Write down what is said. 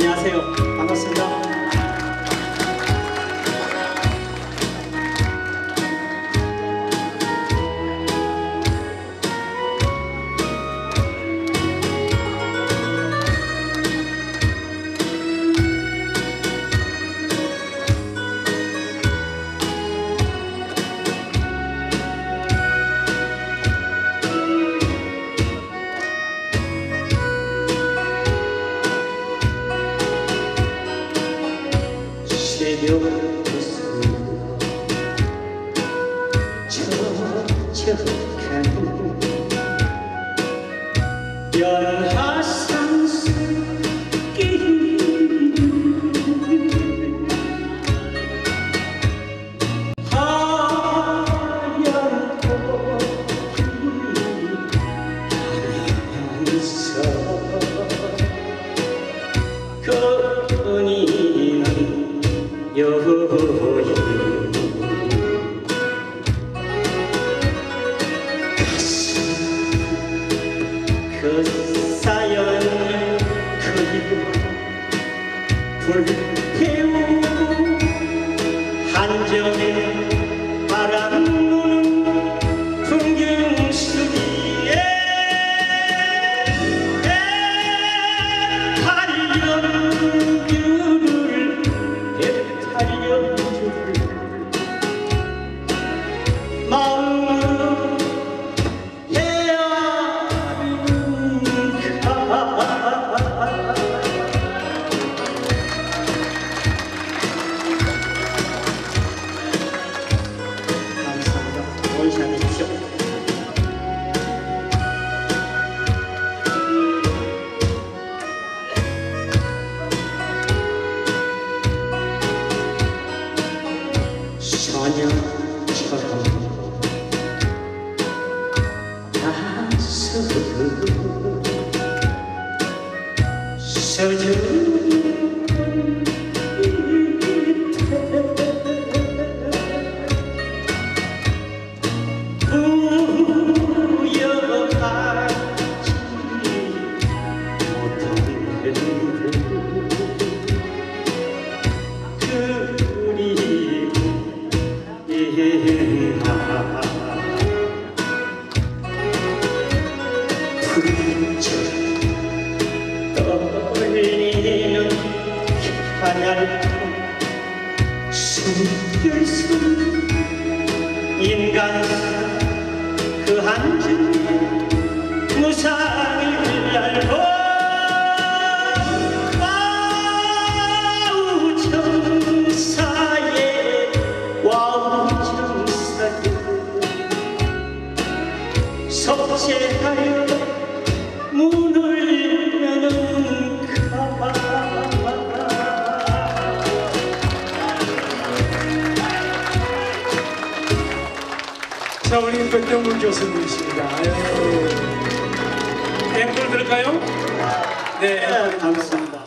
안녕하세요. 반갑습니다. 거니는 여인 그 사연을 그리고 불태우 다 한얇은 숨결숨 인간 그 한줌 무상을 알고 석재하여 자, 우리 백병문 교수님이십니다. 아유. 앵콜 들을까요? 네, 앵콜 감사합니다.